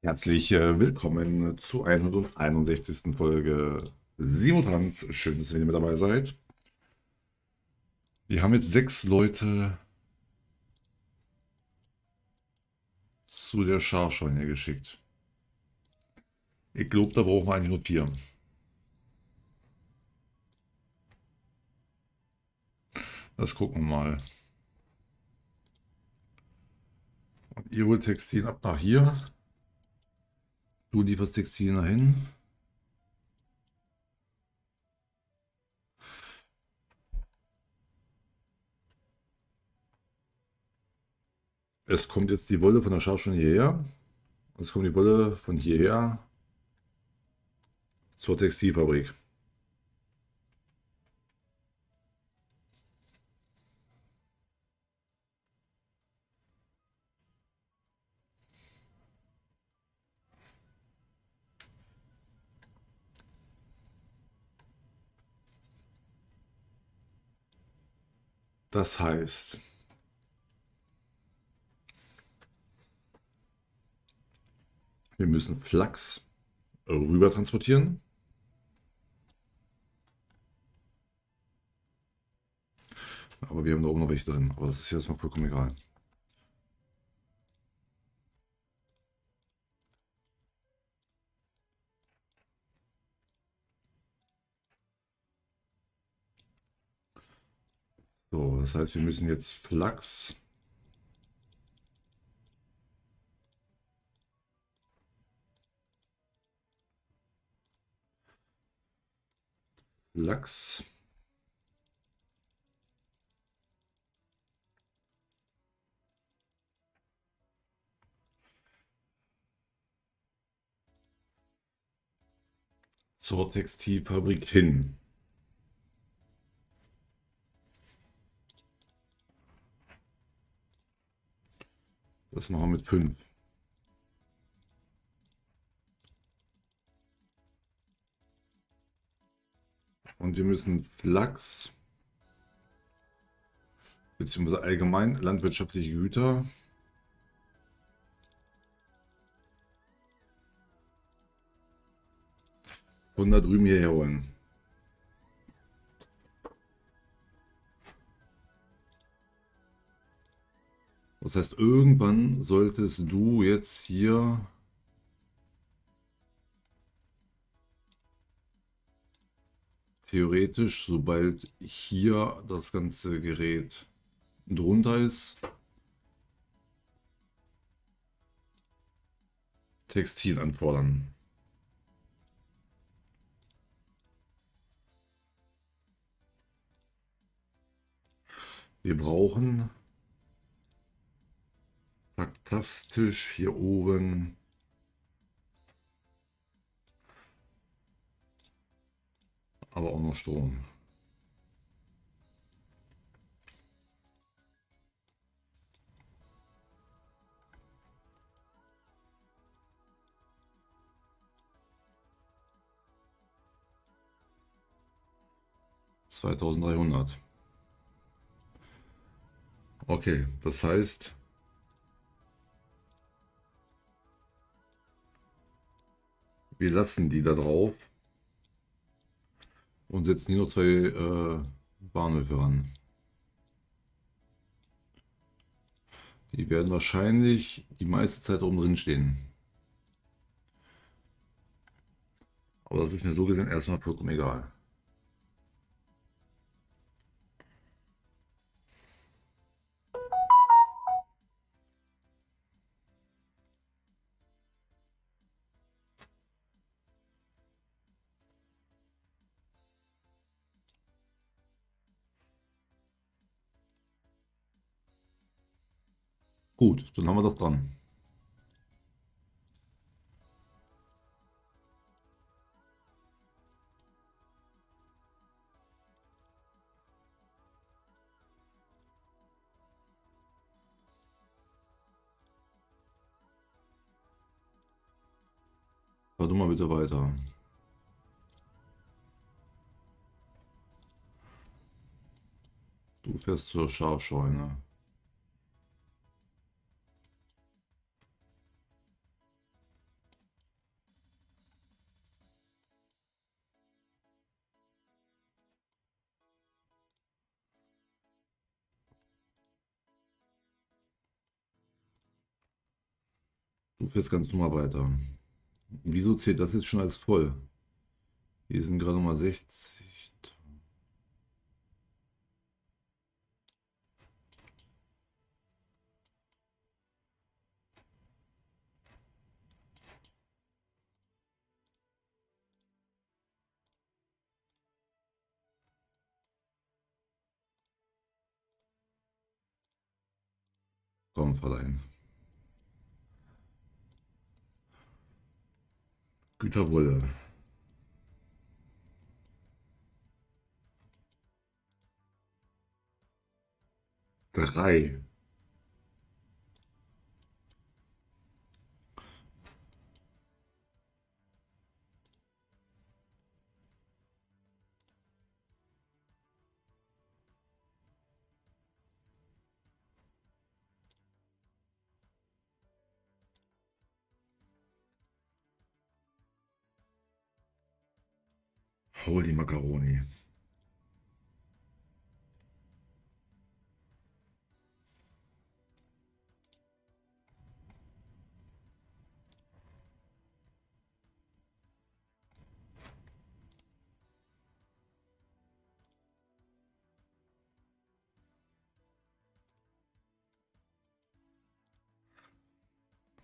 Herzlich äh, willkommen zur 161. Folge Simotrans. Schön, dass ihr mit dabei seid. Wir haben jetzt sechs Leute zu der Scharscheune geschickt. Ich glaube, da brauchen wir eigentlich nur vier. Das gucken wir mal. Und ihr holt Textil ab nach hier. Du lieferst Textil dahin. Es kommt jetzt die Wolle von der Schafschaft hierher. Es kommt die Wolle von hierher zur Textilfabrik. Das heißt, wir müssen Flachs rüber transportieren. Aber wir haben da oben noch welche drin. Aber das ist jetzt mal vollkommen egal. So, das heißt, wir müssen jetzt Flachs Flachs zur Textilfabrik hin. Das machen wir mit 5. Und wir müssen Flachs beziehungsweise allgemein landwirtschaftliche Güter von da drüben hierher holen. Das heißt, irgendwann solltest du jetzt hier theoretisch, sobald hier das ganze Gerät drunter ist, Textil anfordern. Wir brauchen Fantastisch hier oben. Aber auch noch Strom. Zweitausenddreihundert. Okay, das heißt, Wir lassen die da drauf und setzen hier nur zwei äh, Bahnhöfe ran. Die werden wahrscheinlich die meiste Zeit oben drin stehen. Aber das ist mir so gesehen erstmal vollkommen egal. Gut, dann haben wir das dran. Fahr du mal bitte weiter. Du fährst zur Schafscheune. Fährst ganz normal weiter. Wieso zählt das jetzt schon als voll? Hier sind gerade mal 60. Komm, verleihen. Güterwolle. Drei. Holy Macaroni.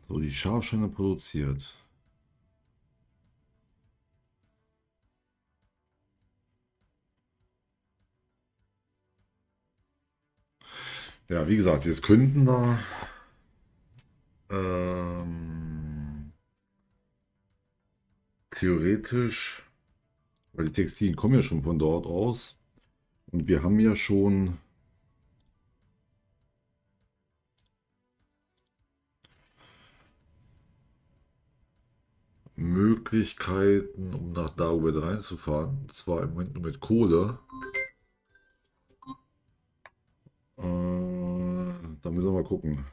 So, die Scharfscheine produziert. Ja, wie gesagt, jetzt könnten wir ähm, theoretisch, weil die Textilien kommen ja schon von dort aus und wir haben ja schon Möglichkeiten, um nach Dagobert reinzufahren. Zwar im Moment nur mit Kohle. Müssen wir mal gucken.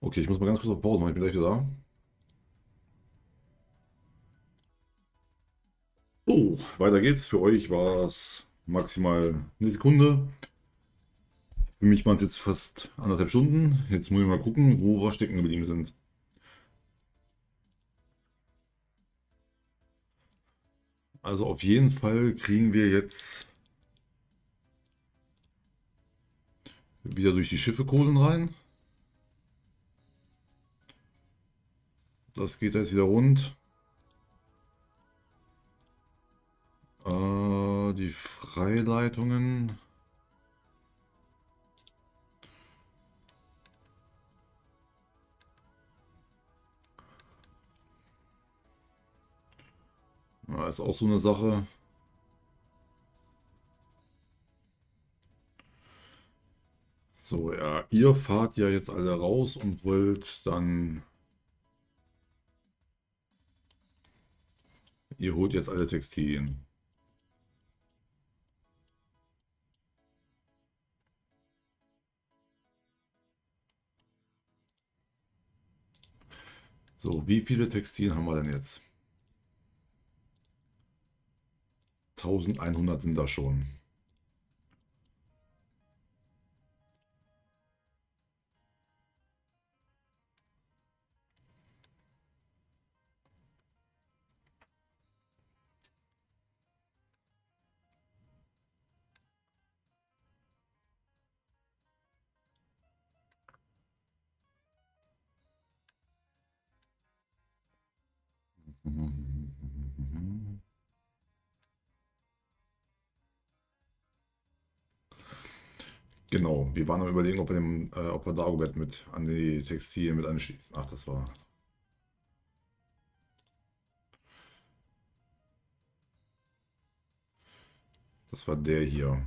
Okay, ich muss mal ganz kurz auf Pause machen. Ich bin gleich wieder da. So, weiter geht's. Für euch war es maximal eine Sekunde. Für mich waren es jetzt fast anderthalb Stunden. Jetzt muss ich mal gucken, wo wir stecken geblieben sind. Also auf jeden Fall kriegen wir jetzt wieder durch die Schiffe Kohlen rein. Das geht jetzt wieder rund. Äh, die Freileitungen. Ja, ist auch so eine Sache. Ihr fahrt ja jetzt alle raus und wollt dann... Ihr holt jetzt alle Textilien. So, wie viele Textilien haben wir denn jetzt? 1100 sind da schon. Genau, wir waren am überlegen, ob wir, dem, äh, ob wir Dagobert mit an die Textilien mit anschließen. Ach, das war. Das war der hier.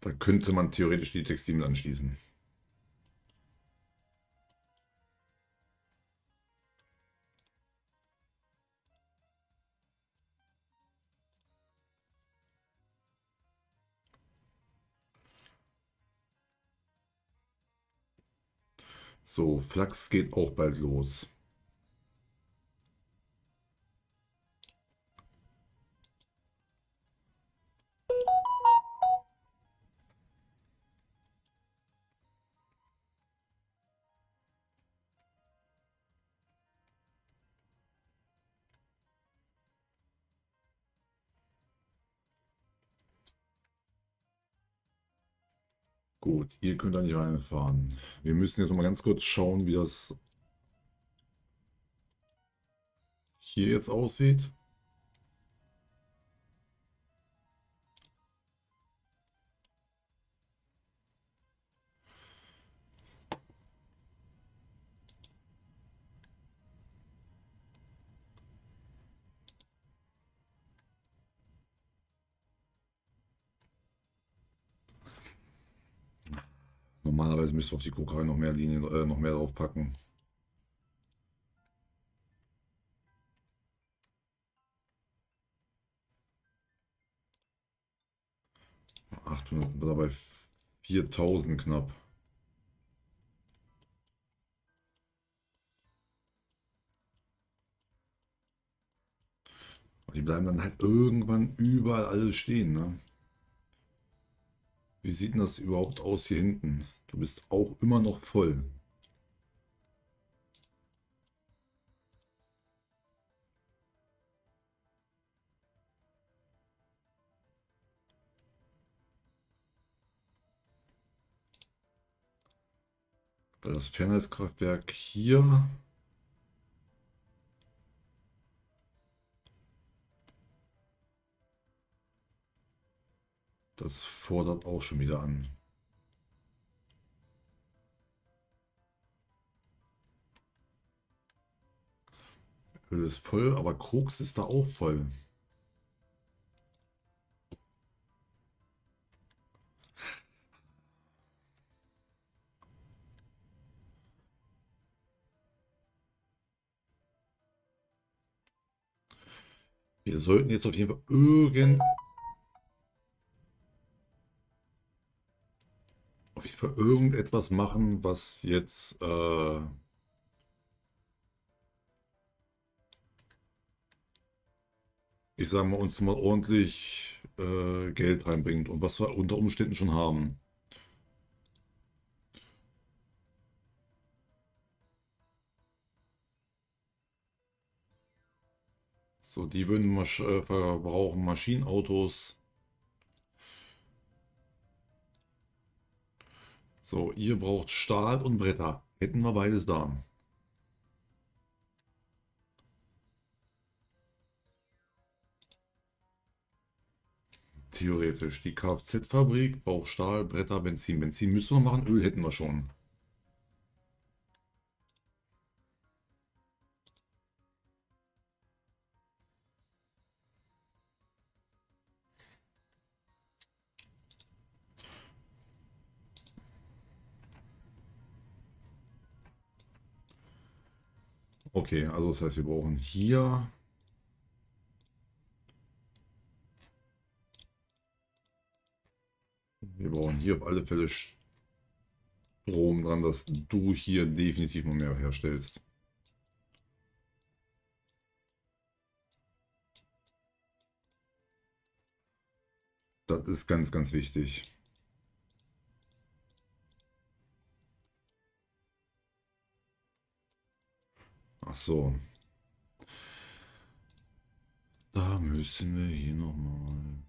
Da könnte man theoretisch die Textilien anschließen. So, Flachs geht auch bald los. Gut, ihr könnt da nicht reinfahren. Wir müssen jetzt mal ganz kurz schauen, wie das hier jetzt aussieht. Normalerweise müsste auf die Kokerei noch mehr Linien, äh, noch mehr drauf packen. Achthundert, dabei 4000 knapp. Die bleiben dann halt irgendwann überall alles stehen, ne? Wie sieht denn das überhaupt aus hier hinten? Du bist auch immer noch voll. Weil das Fernheitskraftwerk hier Das fordert auch schon wieder an. Öl ist voll, aber Krux ist da auch voll. Wir sollten jetzt auf jeden Fall irgend auf jeden Fall irgendetwas machen, was jetzt äh, ich sage mal, uns mal ordentlich äh, Geld reinbringt und was wir unter Umständen schon haben. So, die würden Masch äh, verbrauchen Maschinenautos. So, ihr braucht Stahl und Bretter. Hätten wir beides da. Theoretisch. Die Kfz-Fabrik braucht Stahl, Bretter, Benzin. Benzin müssen wir machen, Öl hätten wir schon. Okay, also das heißt, wir brauchen hier Wir brauchen hier auf alle Fälle Strom dran, dass du hier definitiv mal mehr herstellst. Das ist ganz, ganz wichtig. Ach so. Da müssen wir hier nochmal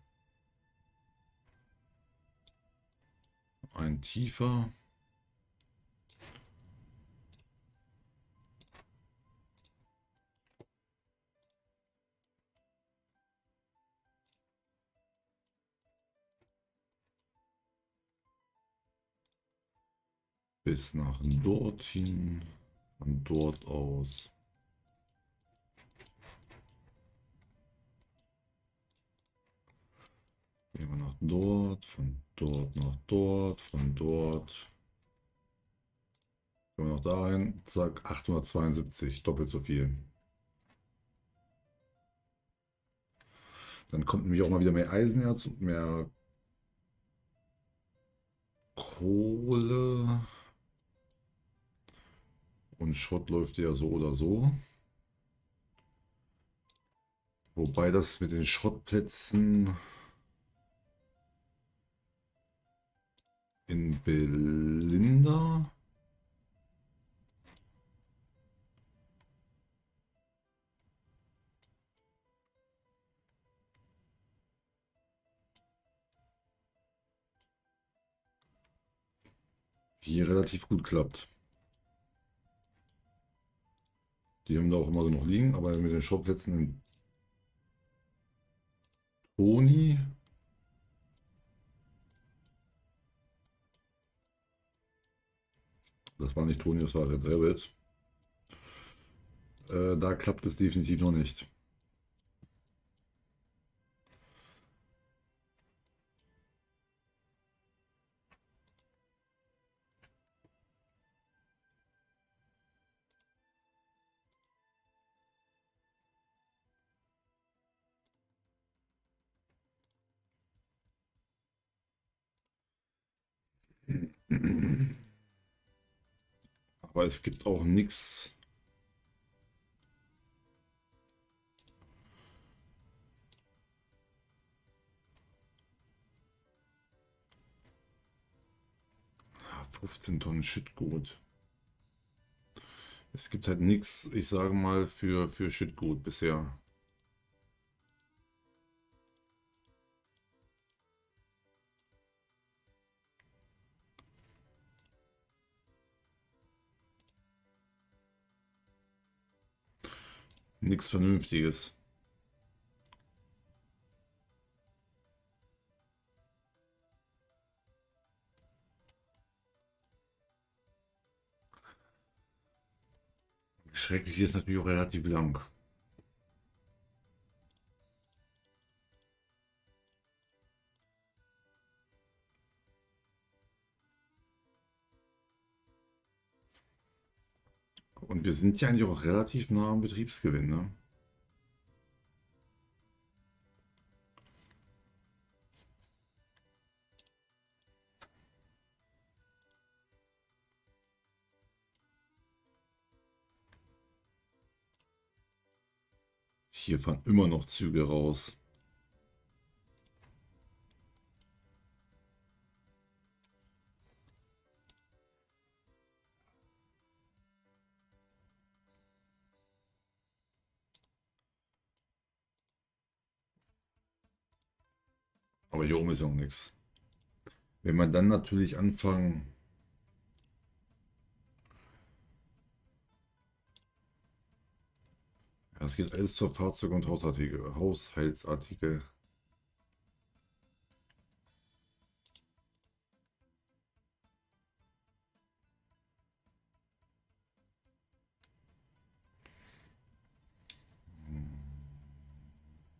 ein tiefer. Bis nach dorthin, von dort aus. Gehen wir nach dort, von dort nach dort, von dort. Gehen wir noch dahin. Zack, 872, doppelt so viel. Dann kommt nämlich auch mal wieder mehr Eisenerz und mehr Kohle. Und Schrott läuft ja so oder so. Wobei das mit den Schrottplätzen in Belinda. hier relativ gut klappt. Die haben da auch immer genug liegen, aber mit den Schauplätzen in Toni. Das war nicht Toni, das war Red Rabbit. Äh, da klappt es definitiv noch nicht. Aber es gibt auch nichts. Ja, 15 Tonnen Shitgut. Es gibt halt nichts, ich sage mal, für, für Shitgut bisher. Nichts Vernünftiges. Schrecklich ist natürlich auch relativ lang. Und wir sind ja eigentlich auch relativ nah am Betriebsgewinn, ne? Hier fahren immer noch Züge raus. Hier oben ist ja auch nichts. Wenn man dann natürlich anfangen... Es geht alles zur Fahrzeug- und Hausartikel, Haushaltsartikel.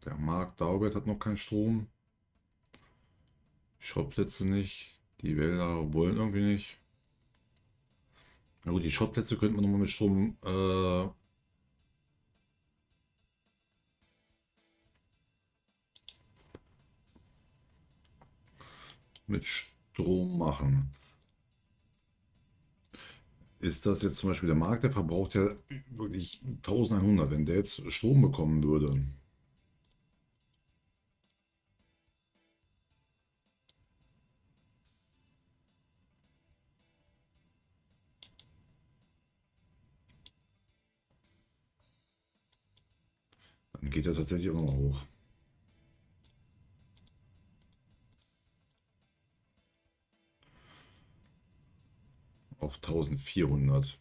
Der Markt Daubert hat noch keinen Strom. Schrottplätze nicht. Die Wälder wollen irgendwie nicht. Na gut, die Schrottplätze könnten wir nochmal mit Strom äh, mit Strom machen. Ist das jetzt zum Beispiel der Markt, der verbraucht ja wirklich 1100. Wenn der jetzt Strom bekommen würde, geht er tatsächlich auch noch hoch. Auf 1400.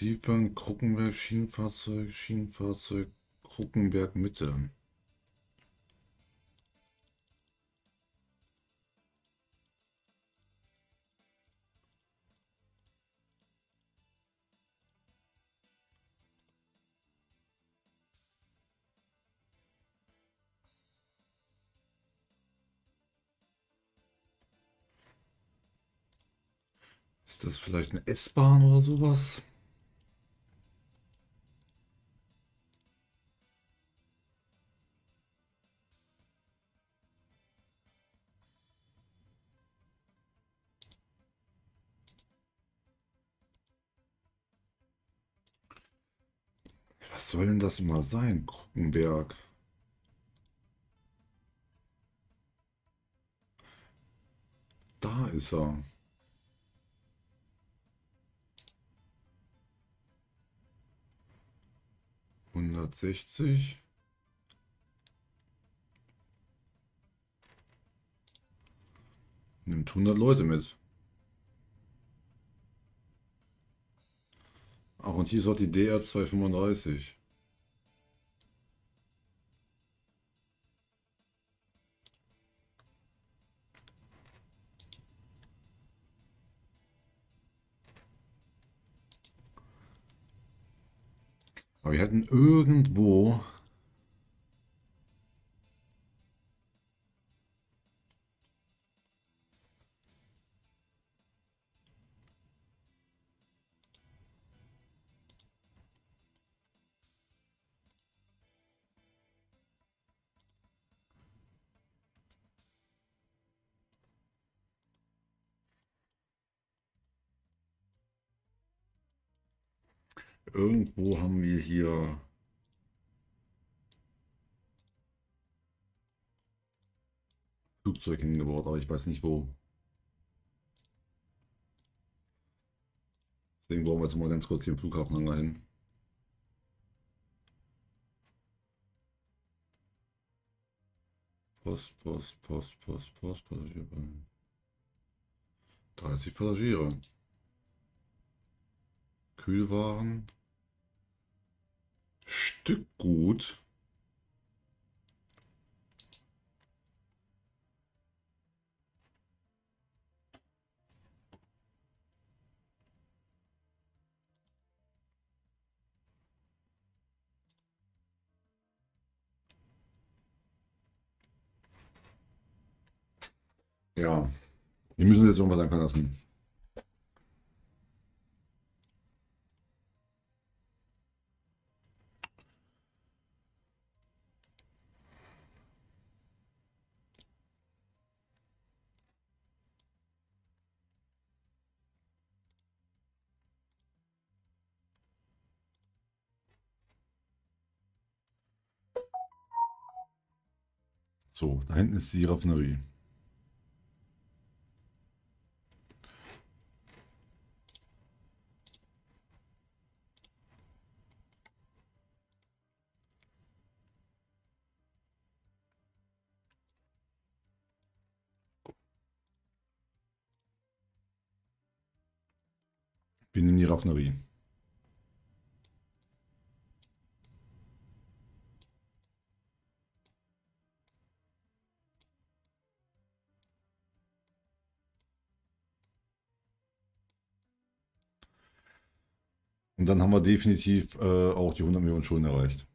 Triebwagen, Kruckenberg, Schienenfahrzeug, Schienenfahrzeug, Kruckenberg Mitte. Ist das vielleicht eine S-Bahn oder sowas? Soll denn das mal sein? Kruckenberg. ist er. Hundertsechzig. Nimmt 100 Leute mit. Ach, und hier ist auch die DR235. Aber wir hatten irgendwo Irgendwo haben wir hier Flugzeug hingebaut, aber ich weiß nicht wo. Deswegen brauchen wir jetzt mal ganz kurz hier den Flughafenhangar hin. Post, Post, Post, Post, Post, Passagiere. 30 Passagiere. Kühlwaren. Stückgut. Ja, wir müssen jetzt irgendwas einfallen lassen. Da hinten ist die Raffinerie. Wir nehmen die Raffinerie. Und dann haben wir definitiv äh, auch die 100 Millionen Schulden erreicht.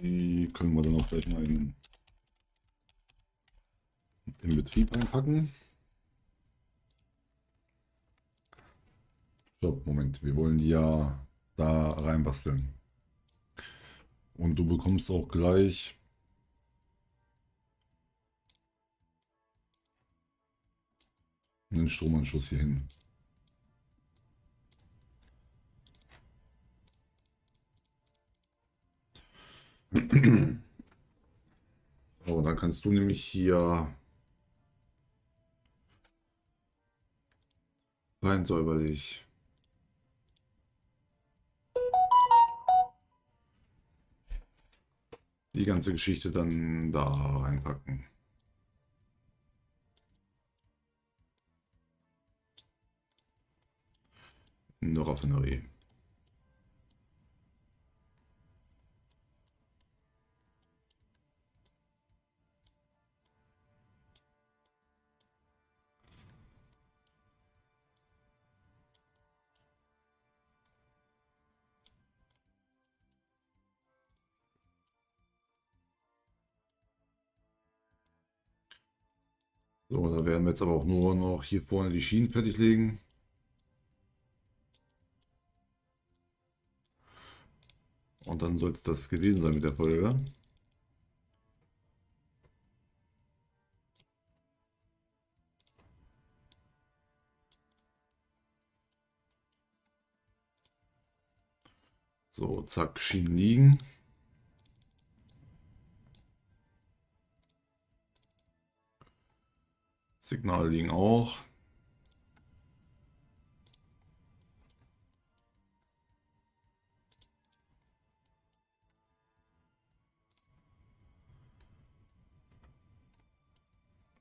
Die können wir dann auch gleich mal in, in Betrieb einpacken. Stopp, Moment, wir wollen die ja da reinbasteln. Und du bekommst auch gleich einen Stromanschluss hier hin. So, dann kannst du nämlich hier rein säuberlich die ganze Geschichte dann da reinpacken. eine Raffinerie. So, da werden wir jetzt aber auch nur noch hier vorne die Schienen fertig legen. Und dann soll es das gewesen sein mit der Folge. So, zack, Schienen liegen. Signal liegen auch.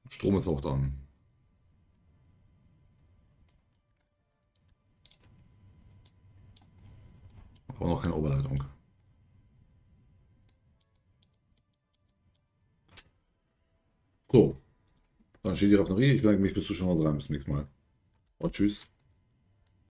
Strom ist auch dann. Aber noch keine Oberleitung. So. Dann steht die Raffinerie. Ich bedanke mich fürs Zuschauen. Bis zum nächsten Mal. Und tschüss.